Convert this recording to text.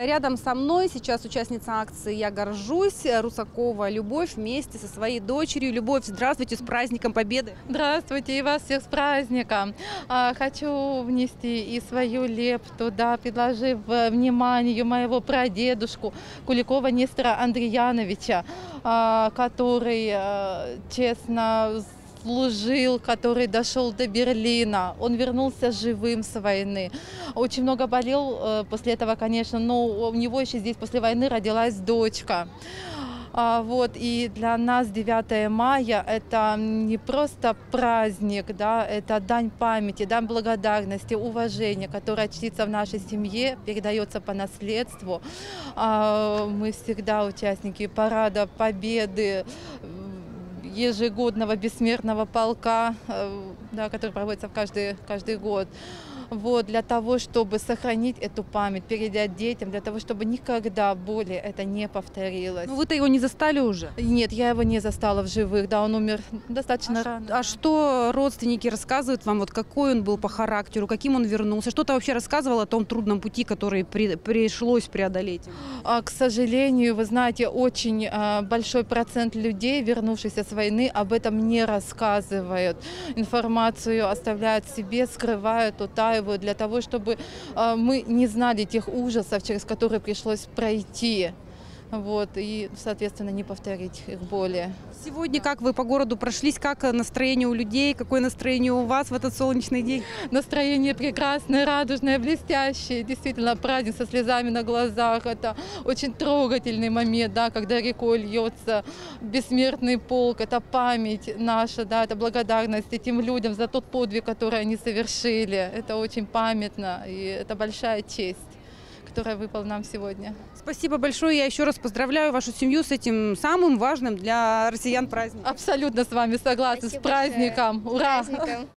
Рядом со мной сейчас участница акции «Я горжусь» Русакова Любовь вместе со своей дочерью. Любовь, здравствуйте, с праздником Победы. Здравствуйте и вас всех с праздником. А, Хочу внести и свою лепту, да, предложив вниманию моего прадедушку Куликова Нестора Андреяновича, а, который э, честно служил, который дошел до Берлина. Он вернулся живым с войны. Очень много болел э, после этого, конечно, но у него еще здесь после войны родилась дочка. А, вот, и для нас 9 мая это не просто праздник, да, это дань памяти, дань благодарности, уважения, которое чтится в нашей семье, передается по наследству. А, мы всегда участники парада Победы, ежегодного бессмертного полка, э, да, который проводится каждый, каждый год. Вот, для того, чтобы сохранить эту память, передать детям, для того, чтобы никогда более это не повторилось. Ну, вы-то его не застали уже. Нет, я его не застала в живых, да, он умер достаточно рано. А что родственники рассказывают вам, вот какой он был по характеру, каким он вернулся? Что-то вообще рассказывал о том трудном пути, который при- пришлось преодолеть? А, к сожалению, вы знаете, очень а, большой процент людей, вернувшихся с войны, об этом не рассказывают. Информацию оставляют себе, скрывают, утаивают для того, чтобы а, мы не знали тех ужасов, через которые пришлось пройти. Вот, и, соответственно, не повторить их более. Сегодня как вы по городу прошлись, как настроение у людей, какое настроение у вас в этот солнечный день? Настроение прекрасное, радужное, блестящее. Действительно, праздник со слезами на глазах. Это очень трогательный момент, да, когда рекой льется бессмертный полк. Это память наша, да, это благодарность этим людям за тот подвиг, который они совершили. Это очень памятно, и это большая честь, которая выпала нам сегодня. Спасибо большое. Я еще раз поздравляю вашу семью с этим самым важным для россиян праздником. Абсолютно с вами согласна. Спасибо с праздником! большое. Ура! С праздником.